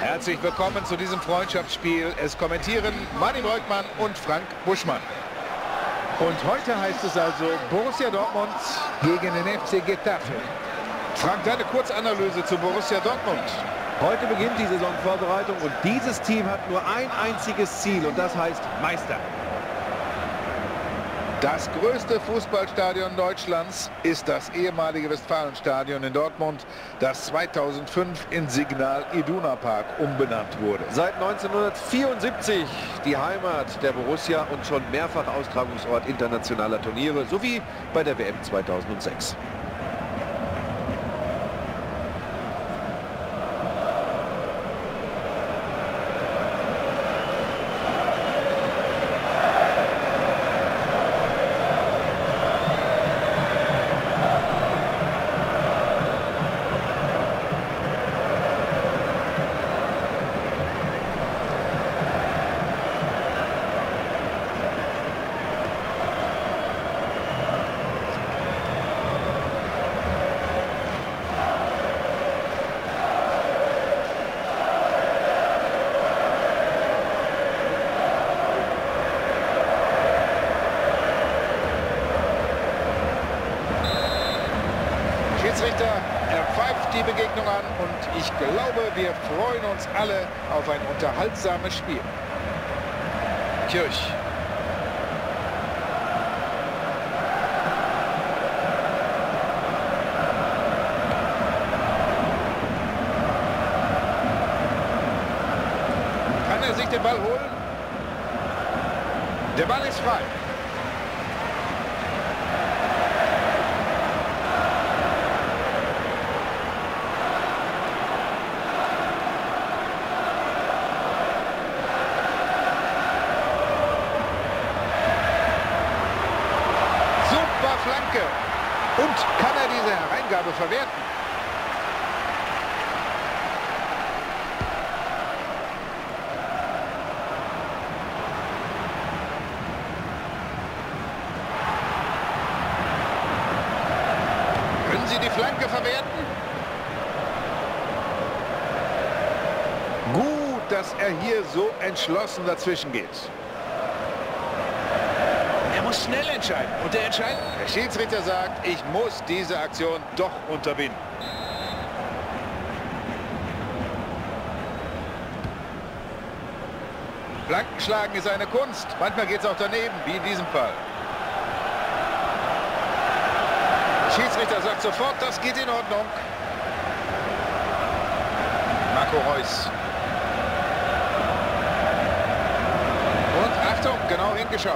Herzlich willkommen zu diesem Freundschaftsspiel. Es kommentieren Manni Breukmann und Frank Buschmann. Und heute heißt es also Borussia Dortmund gegen den FC Getafe. Frank, deine Kurzanalyse zu Borussia Dortmund. Heute beginnt die Saisonvorbereitung und dieses Team hat nur ein einziges Ziel und das heißt Meister. Das größte Fußballstadion Deutschlands ist das ehemalige Westfalenstadion in Dortmund, das 2005 in Signal Iduna Park umbenannt wurde. Seit 1974 die Heimat der Borussia und schon mehrfach Austragungsort internationaler Turniere sowie bei der WM 2006. Schiedsrichter, er pfeift die Begegnung an und ich glaube, wir freuen uns alle auf ein unterhaltsames Spiel. Kirch. Kann er sich den Ball holen? Der Ball ist frei. Super Flanke. Und kann er diese Hereingabe verwerten? Können Sie die Flanke verwerten? Gut, dass er hier so entschlossen dazwischen geht. Er muss schnell entscheiden. Und der entscheidet. Der Schiedsrichter sagt, ich muss diese Aktion doch unterbinden. Flanken schlagen ist eine Kunst. Manchmal geht es auch daneben, wie in diesem Fall. Der Schiedsrichter sagt sofort, das geht in Ordnung. Marco Reus. Und Hingeschaut.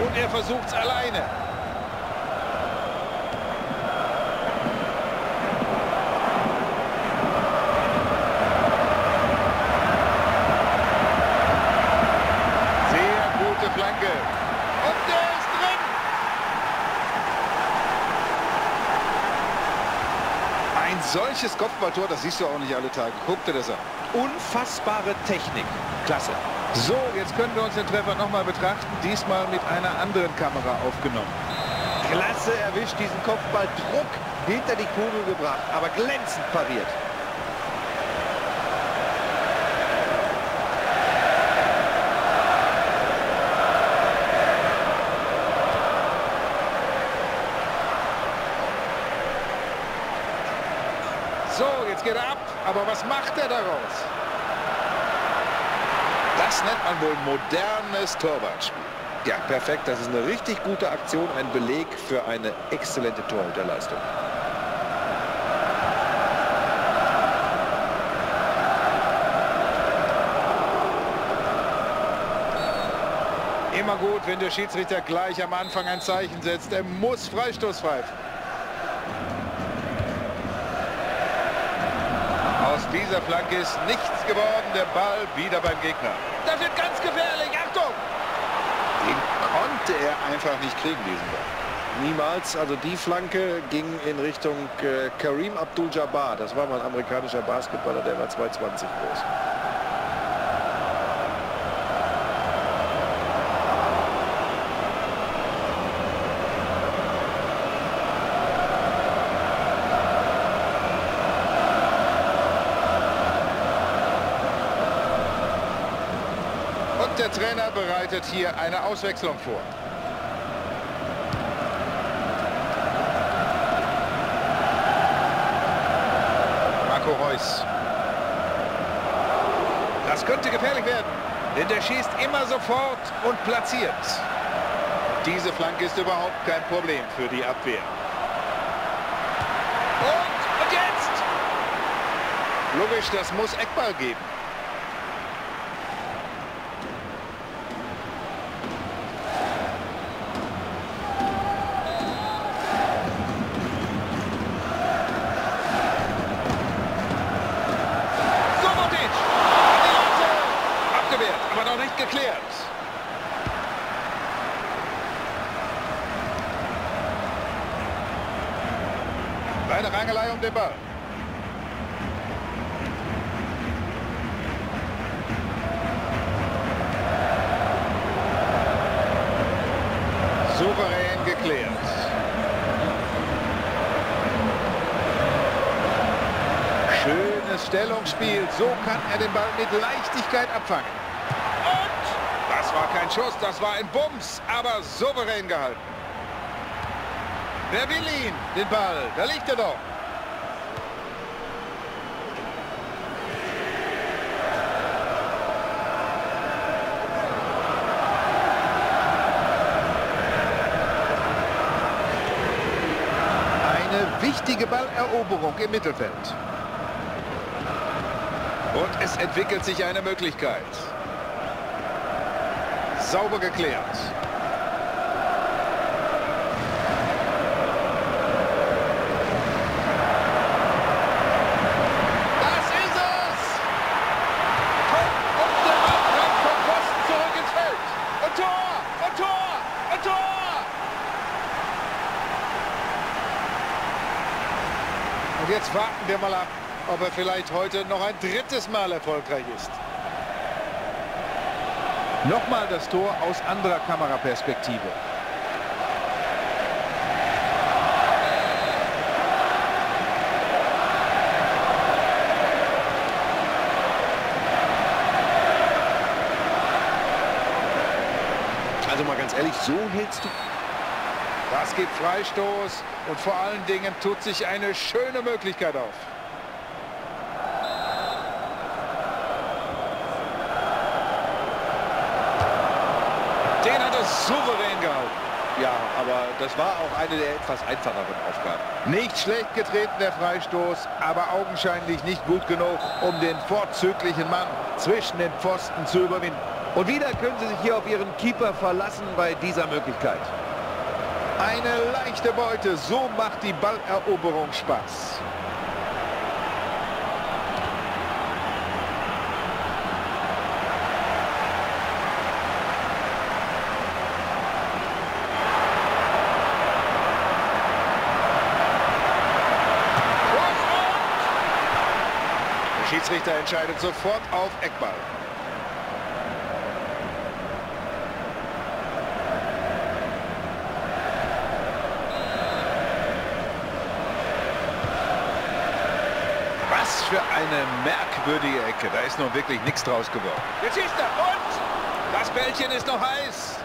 Und er versucht es alleine. Sehr gute Flanke. Und der ist drin. Ein solches Kopfballtor, das siehst du auch nicht alle Tage. Guck dir das an. Unfassbare Technik. Klasse. So, jetzt können wir uns den Treffer nochmal betrachten. Diesmal mit einer anderen Kamera aufgenommen. Klasse erwischt diesen Kopfball. Druck hinter die Kugel gebracht, aber glänzend pariert. So, jetzt geht er ab. Aber was macht er daraus? Das nennt man wohl modernes Torwartspiel. Ja, perfekt. Das ist eine richtig gute Aktion. Ein Beleg für eine exzellente Torhüterleistung. Immer gut, wenn der Schiedsrichter gleich am Anfang ein Zeichen setzt. Er muss Freistoß pfeifen. Aus dieser Flanke ist nichts geworden. Der Ball wieder beim Gegner. Das wird ganz gefährlich. Achtung! Den konnte er einfach nicht kriegen, diesen Ball. Niemals. Also die Flanke ging in Richtung äh, Karim Abdul-Jabbar. Das war mal ein amerikanischer Basketballer, der war 2,20 groß. Und der Trainer bereitet hier eine Auswechslung vor. Marco Reus. Das könnte gefährlich werden, denn der schießt immer sofort und platziert. Diese Flanke ist überhaupt kein Problem für die Abwehr. Und, und jetzt! Logisch, das muss Eckball geben. Eine Rangelei um den Ball. Souverän geklärt. Schönes Stellungsspiel. So kann er den Ball mit Leichtigkeit abfangen. Und das war kein Schuss, das war ein Bums, aber souverän gehalten. Wer will ihn? Den Ball. Da liegt er doch. Eine wichtige Balleroberung im Mittelfeld. Und es entwickelt sich eine Möglichkeit. Sauber geklärt. Und jetzt warten wir mal ab, ob er vielleicht heute noch ein drittes Mal erfolgreich ist. Nochmal das Tor aus anderer Kameraperspektive. Also mal ganz ehrlich, so hältst du das gibt Freistoß und vor allen Dingen tut sich eine schöne Möglichkeit auf. Den hat er souverän gehalten. Ja, aber das war auch eine der etwas einfacheren Aufgaben. Nicht schlecht getreten der Freistoß, aber augenscheinlich nicht gut genug, um den vorzüglichen Mann zwischen den Pfosten zu überwinden. Und wieder können sie sich hier auf ihren Keeper verlassen bei dieser Möglichkeit. Eine leichte Beute, so macht die Balleroberung Spaß. Der Schiedsrichter entscheidet sofort auf Eckball. für eine merkwürdige Ecke. Da ist nun wirklich nichts draus geworden. Jetzt schießt er und das Bällchen ist noch heiß.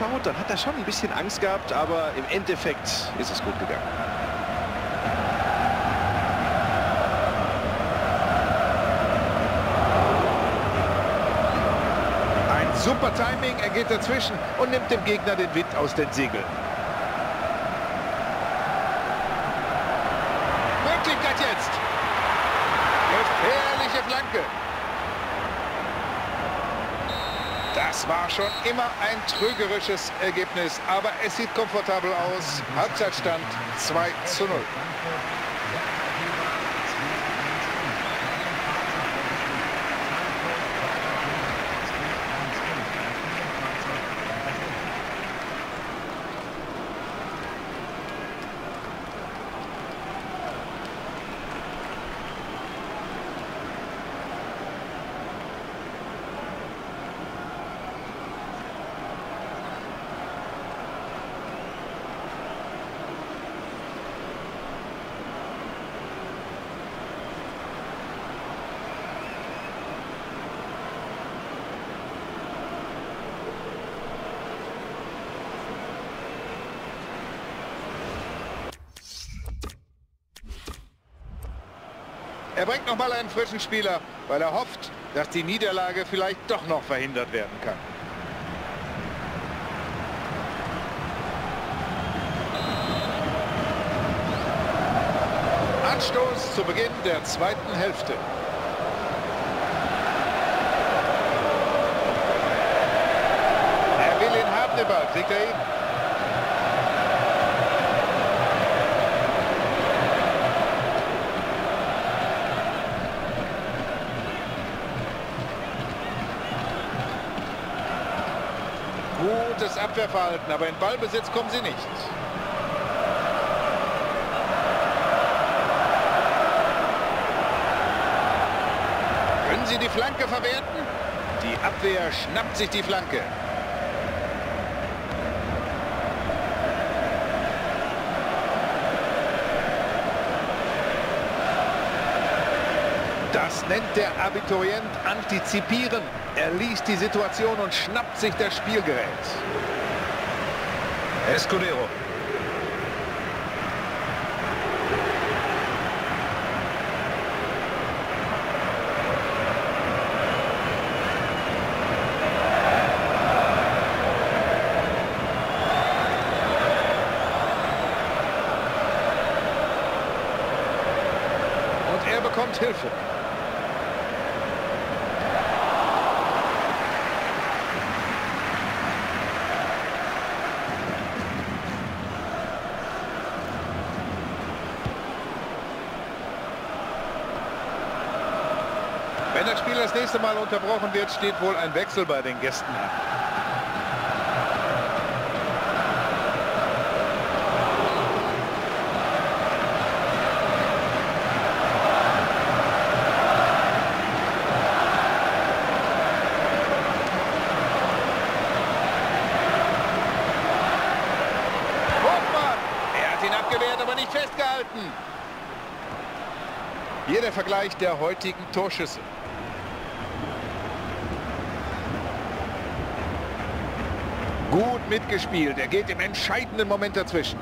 Schaut, dann hat er schon ein bisschen Angst gehabt, aber im Endeffekt ist es gut gegangen. Ein super Timing, er geht dazwischen und nimmt dem Gegner den Wind aus den Segeln. Möglichkeit jetzt. Gefährliche Flanke. War schon immer ein trügerisches Ergebnis, aber es sieht komfortabel aus. Halbzeitstand 2 zu 0. Er bringt noch mal einen frischen Spieler, weil er hofft, dass die Niederlage vielleicht doch noch verhindert werden kann. Anstoß zu Beginn der zweiten Hälfte. Er will ihn haben, den Ball. Kriegt er ihn? Abwehrverhalten, aber in Ballbesitz kommen sie nicht. Können sie die Flanke verwerten? Die Abwehr schnappt sich die Flanke. Das nennt der Abiturient antizipieren. Er liest die Situation und schnappt sich das Spielgerät. Escudero. Und er bekommt Hilfe. Wenn das nächste Mal unterbrochen wird, steht wohl ein Wechsel bei den Gästen an. Er hat ihn abgewehrt, aber nicht festgehalten. Hier der Vergleich der heutigen Torschüsse. Gut mitgespielt. Er geht im entscheidenden Moment dazwischen.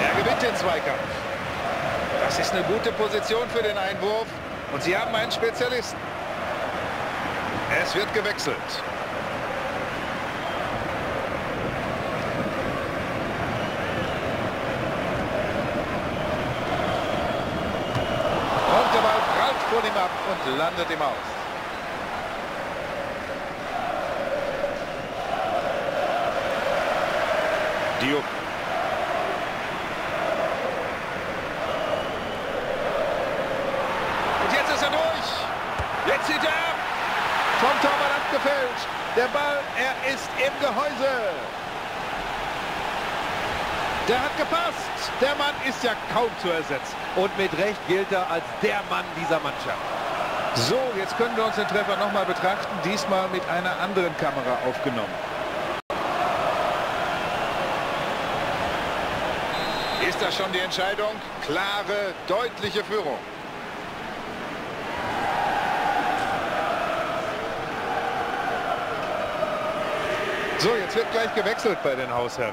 Er gewinnt den Zweikampf. Das ist eine gute Position für den Einwurf. Und sie haben einen Spezialisten. Es wird gewechselt. Und der Ball prallt vor ihm ab und landet ihm aus. Diop. Und jetzt ist er durch. Jetzt zieht er ab. Vom Torwart abgefälscht. Der Ball, er ist im Gehäuse. Der hat gepasst. Der Mann ist ja kaum zu ersetzen. Und mit Recht gilt er als der Mann dieser Mannschaft. So, jetzt können wir uns den Treffer nochmal betrachten. Diesmal mit einer anderen Kamera aufgenommen. Ist das schon die Entscheidung? Klare, deutliche Führung. So, jetzt wird gleich gewechselt bei den Hausherren.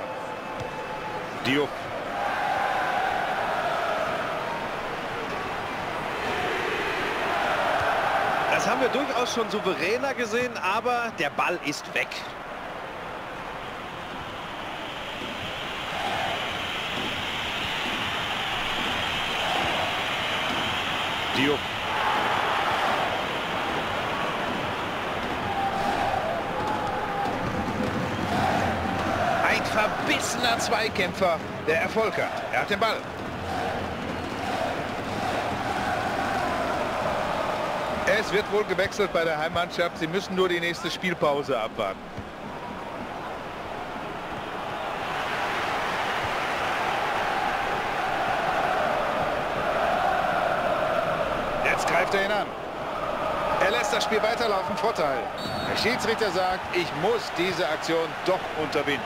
Diop. Das haben wir durchaus schon souveräner gesehen, aber der Ball ist weg. Diop. Ein verbissener Zweikämpfer, der Erfolg hat. Er hat den Ball. Es wird wohl gewechselt bei der Heimmannschaft. Sie müssen nur die nächste Spielpause abwarten. Jetzt greift er ihn an. Er lässt das Spiel weiterlaufen. Vorteil. Der Schiedsrichter sagt, ich muss diese Aktion doch unterbinden.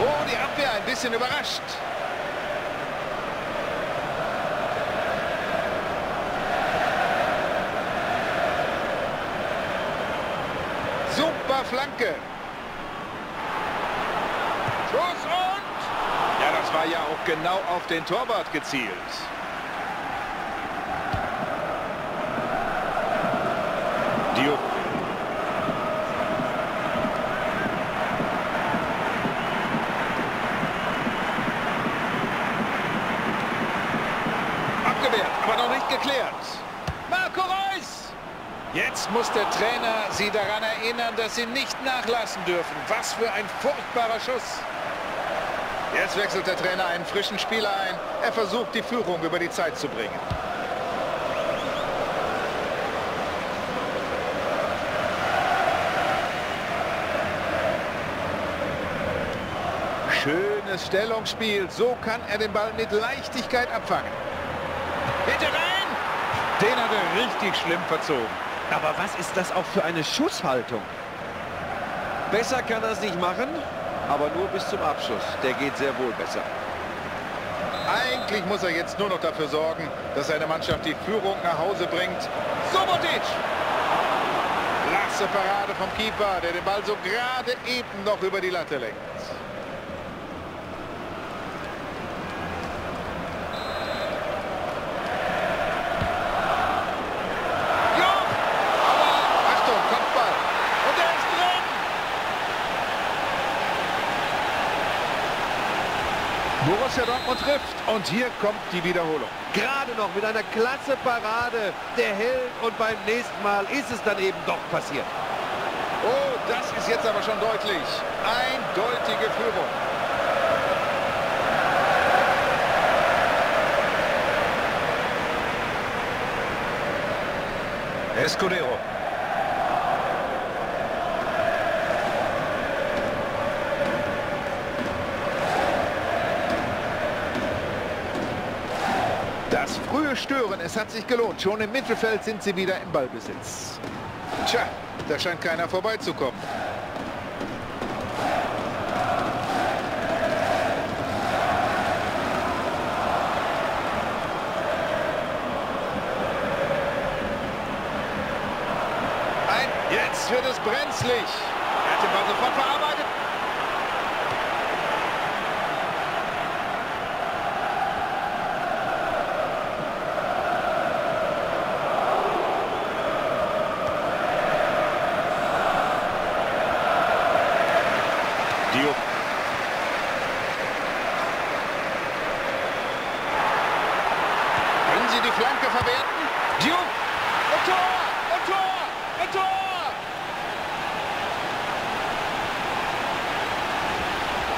Oh, die Abwehr ein bisschen überrascht. Super Flanke. Schuss und... Ja, das war ja auch genau auf den Torwart gezielt. Diop. Abgewehrt, aber noch nicht geklärt. Marco Reus! Jetzt muss der Trainer sie daran erinnern, dass sie nicht nachlassen dürfen. Was für ein furchtbarer Schuss. Jetzt wechselt der Trainer einen frischen Spieler ein. Er versucht, die Führung über die Zeit zu bringen. Schönes Stellungsspiel. So kann er den Ball mit Leichtigkeit abfangen. Bitte rein! Den hat er richtig schlimm verzogen. Aber was ist das auch für eine Schusshaltung? Besser kann er es nicht machen, aber nur bis zum Abschluss. Der geht sehr wohl besser. Eigentlich muss er jetzt nur noch dafür sorgen, dass seine Mannschaft die Führung nach Hause bringt. Subotic! Klasse Parade vom Keeper, der den Ball so gerade eben noch über die Latte lenkt. Ja! Aber Achtung, Kopfball. Und er ist drin! Borussia Dortmund trifft und hier kommt die Wiederholung. Gerade noch mit einer klasse Parade der Held und beim nächsten Mal ist es dann eben doch passiert. Oh, das ist jetzt aber schon deutlich. Eindeutige Führung. Escudero. Das frühe Stören, es hat sich gelohnt. Schon im Mittelfeld sind sie wieder im Ballbesitz. Tja, da scheint keiner vorbeizukommen. Ein, jetzt wird es brenzlig. Er hat den Ball sofort verarbeitet. Diop. Können Sie die Flanke verwerten? Diop. Und Tor! Und Tor! Und Tor!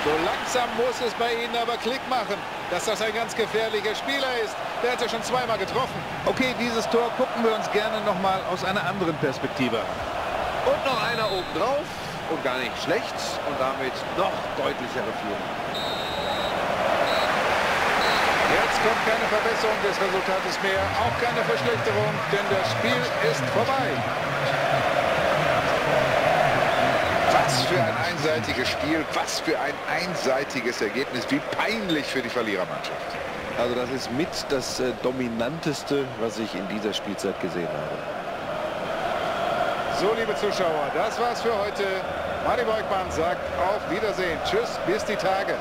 So langsam muss es bei Ihnen aber Klick machen, dass das ein ganz gefährlicher Spieler ist. Der hat ja schon zweimal getroffen. Okay, dieses Tor gucken wir uns gerne noch mal aus einer anderen Perspektive an. Und noch einer oben drauf und gar nicht schlecht und damit noch deutlichere Führung. Jetzt kommt keine Verbesserung des Resultates mehr, auch keine Verschlechterung, denn das Spiel ist vorbei. Was für ein einseitiges Spiel, was für ein einseitiges Ergebnis, wie peinlich für die Verlierermannschaft. Also das ist mit das äh, dominanteste, was ich in dieser Spielzeit gesehen habe. So, liebe Zuschauer, das war's für heute. Martin Beugmann sagt auf Wiedersehen. Tschüss, bis die Tage.